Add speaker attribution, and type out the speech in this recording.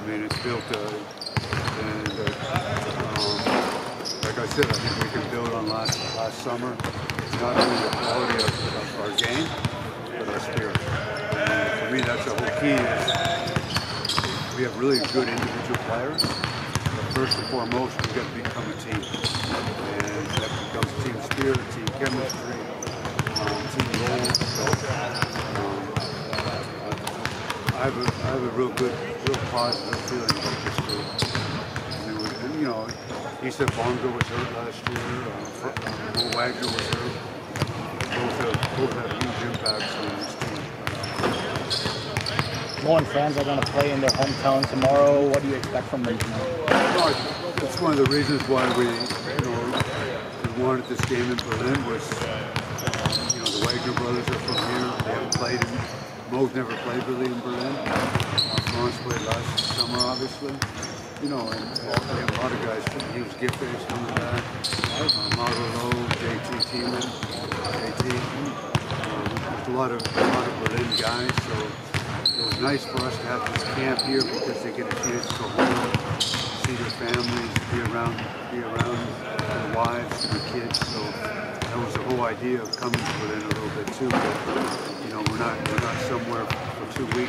Speaker 1: I mean, it's built, uh, and uh, um, like I said, I think we can build on last last summer. Not only the quality of, of our game, but our spirit. And for me, that's the whole key. Is we have really good individual players, but first and foremost, we've got to become a team, and that becomes team spirit, team chemistry, um, team goals. So, um, I have a, I have a real good, real positive feeling about this group. And, was, and you know, Isaac Bonga was hurt last year. Uh, uh, Wagner was hurt. Both have, both have huge impacts on this team.
Speaker 2: Mo and Franz are going to play in their hometown tomorrow. What do you expect from them tonight?
Speaker 1: That's one of the reasons why we, you know, we wanted this game in Berlin was, you know, the Wagner brothers are from here. They haven't played in, Mo's never played really in Berlin. Uh, Franz played last summer, obviously. You know, and uh, we have a lot of guys. Hughes Giffey's coming back. Uh, Maodo Lo, JT Thiemann, JT. Um, there's a lot of a lot of Berlin guys. So it was nice for us to have this camp here because they get a chance to go home, see their families, be around, be around their wives their kids. So that was the whole idea of coming to Berlin a little bit too. But, you know, we're not we're not somewhere for two weeks